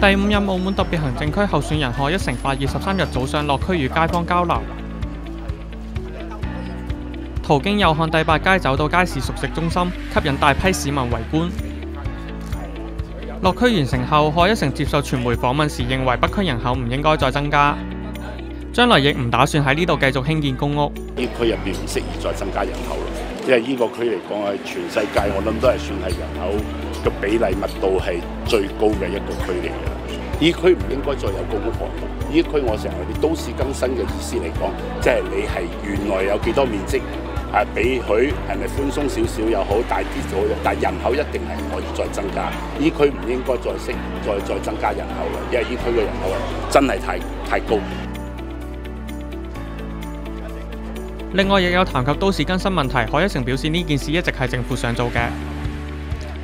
第五任澳門特別行政區候選人何一誠八月十三日早上落區與街坊交流，途經右漢第八街走到街市熟食中心，吸引大批市民圍觀。落區完成後，何一誠接受傳媒訪問時認為北區人口唔應該再增加，將來亦唔打算喺呢度繼續興建公屋。呢區入邊唔適宜再增加人口咯，因為呢個區嚟講係全世界我諗都係算係人口嘅比例密度係最高嘅一個區嚟嘅。呢區唔應該再有公屋項目。呢區我成日啲都市更新嘅意思嚟講，即係你係原來有幾多面積，啊俾佢係咪寬鬆少少又好，大啲咗，但係人口一定係可以再增加。呢區唔應該再升，再再增加人口啦，因為呢區嘅人口真係太太高。另外亦有談及都市更新問題，海一成表示呢件事一直係政府想做嘅，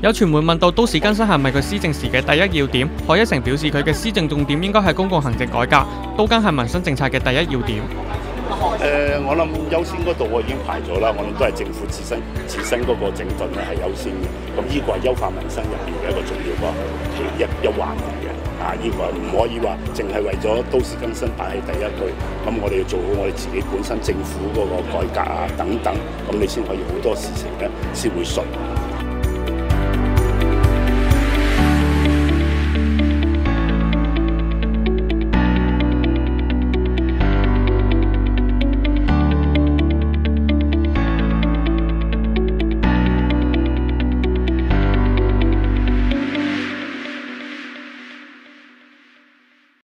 有傳媒問到都市更新係咪佢施政時嘅第一要點，何一成表示佢嘅施政重點應該係公共行政改革，都更係民生政策嘅第一要點。誒、呃，我諗優先嗰度我已經排咗啦，我諗都係政府自身自身嗰個整頓咧係優先嘅。咁呢個係優化民生入邊嘅一個重要個其一一環嚟嘅。啊，呢、這個唔可以話淨係為咗都市更新擺喺第一句。咁我哋要做好我哋自己本身政府嗰個改革啊等等，咁你先可以好多事情咧先會順。